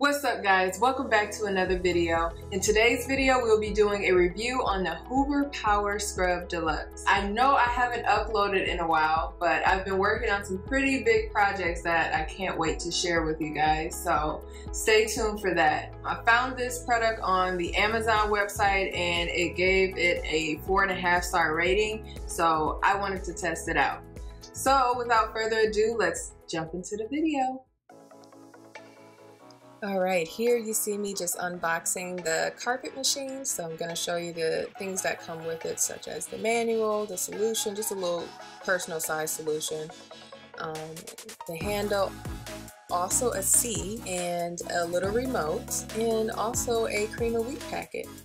What's up guys? Welcome back to another video. In today's video, we'll be doing a review on the Hoover Power Scrub Deluxe. I know I haven't uploaded in a while, but I've been working on some pretty big projects that I can't wait to share with you guys, so stay tuned for that. I found this product on the Amazon website and it gave it a four and a half star rating, so I wanted to test it out. So without further ado, let's jump into the video. All right, here you see me just unboxing the carpet machine. So I'm gonna show you the things that come with it, such as the manual, the solution, just a little personal size solution, um, the handle, also a C and a little remote, and also a cream of wheat packet.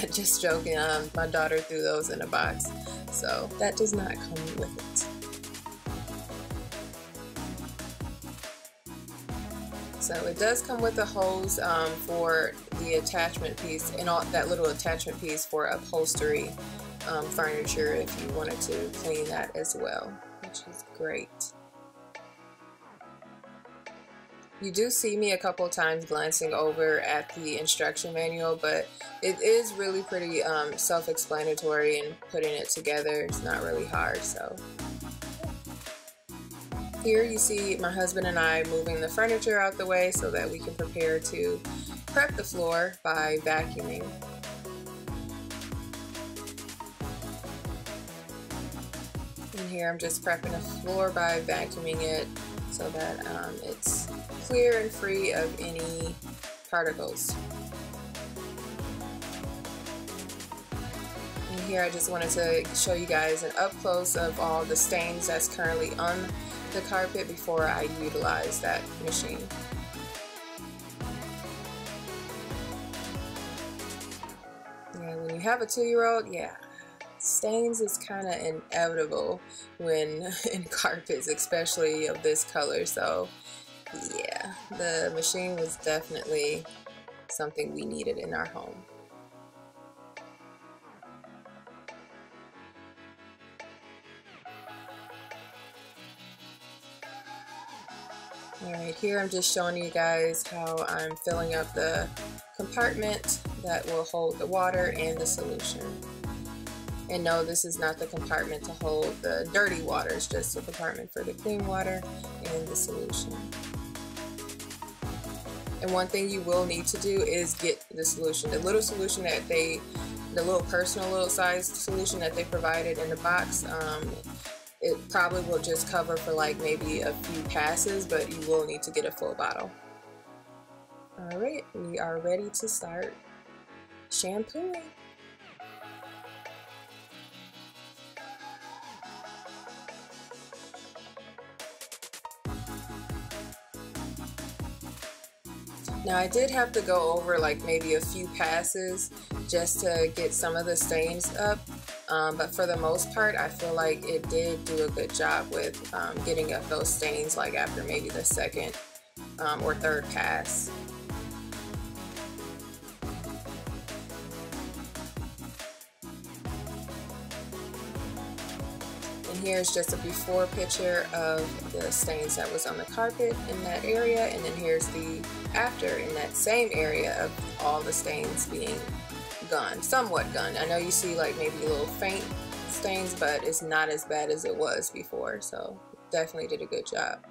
But just joking, um, my daughter threw those in a box. So that does not come with it. So it does come with a hose um, for the attachment piece and all that little attachment piece for upholstery um, furniture if you wanted to clean that as well, which is great. You do see me a couple times glancing over at the instruction manual, but it is really pretty um, self-explanatory and putting it together. It's not really hard, so here you see my husband and I moving the furniture out the way so that we can prepare to prep the floor by vacuuming. And here I'm just prepping the floor by vacuuming it so that um, it's clear and free of any particles. And here I just wanted to show you guys an up close of all the stains that's currently on the carpet before I utilize that machine. Yeah, when you have a two-year-old, yeah, stains is kind of inevitable when in carpets, especially of this color. So yeah, the machine was definitely something we needed in our home. Alright, here I'm just showing you guys how I'm filling up the compartment that will hold the water and the solution. And no, this is not the compartment to hold the dirty water, it's just a compartment for the clean water and the solution. And one thing you will need to do is get the solution. The little solution that they, the little personal little size solution that they provided in the box, um, it probably will just cover for like maybe a few passes, but you will need to get a full bottle. All right, we are ready to start shampooing. Now I did have to go over like maybe a few passes just to get some of the stains up um, but for the most part I feel like it did do a good job with um, getting up those stains like after maybe the second um, or third pass. And here's just a before picture of the stains that was on the carpet in that area and then here's the after in that same area of all the stains being gone, somewhat gone. I know you see like maybe little faint stains, but it's not as bad as it was before. So definitely did a good job.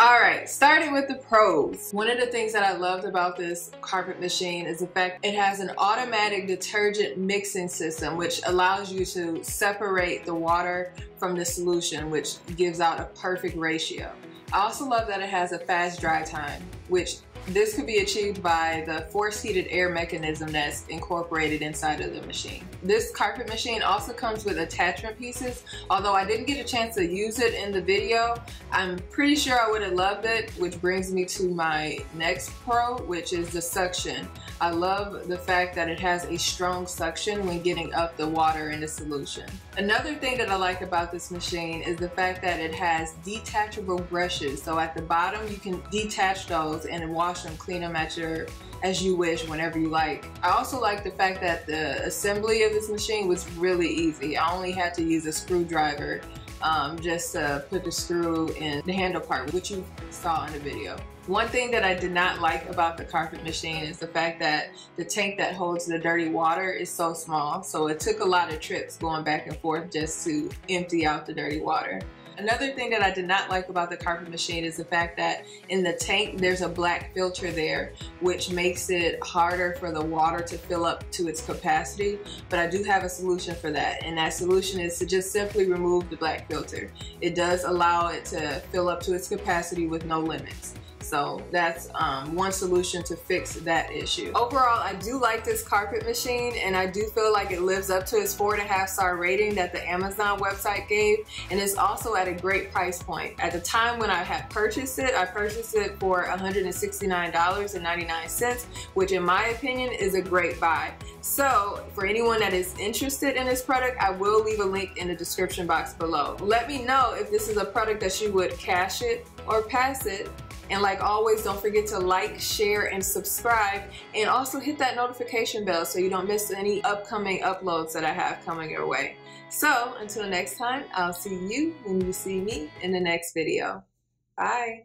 Alright, starting with the pros. One of the things that I loved about this carpet machine is the fact it has an automatic detergent mixing system which allows you to separate the water from the solution which gives out a perfect ratio. I also love that it has a fast dry time, which this could be achieved by the force heated air mechanism that's incorporated inside of the machine. This carpet machine also comes with attachment pieces. Although I didn't get a chance to use it in the video, I'm pretty sure I would have loved it, which brings me to my next pro, which is the suction. I love the fact that it has a strong suction when getting up the water in the solution. Another thing that I like about this machine is the fact that it has detachable brushes. So at the bottom, you can detach those and wash them, clean them at your as you wish whenever you like. I also like the fact that the assembly of this machine was really easy. I only had to use a screwdriver um, just to put the screw in the handle part, which you saw in the video. One thing that I did not like about the carpet machine is the fact that the tank that holds the dirty water is so small. So it took a lot of trips going back and forth just to empty out the dirty water. Another thing that I did not like about the carpet machine is the fact that in the tank there's a black filter there which makes it harder for the water to fill up to its capacity but I do have a solution for that and that solution is to just simply remove the black filter. It does allow it to fill up to its capacity with no limits. So that's um, one solution to fix that issue. Overall, I do like this carpet machine and I do feel like it lives up to its four and a half star rating that the Amazon website gave and it's also at a great price point. At the time when I had purchased it, I purchased it for $169.99, which in my opinion is a great buy. So for anyone that is interested in this product, I will leave a link in the description box below. Let me know if this is a product that you would cash it or pass it and like always, don't forget to like, share, and subscribe. And also hit that notification bell so you don't miss any upcoming uploads that I have coming your way. So until next time, I'll see you when you see me in the next video. Bye.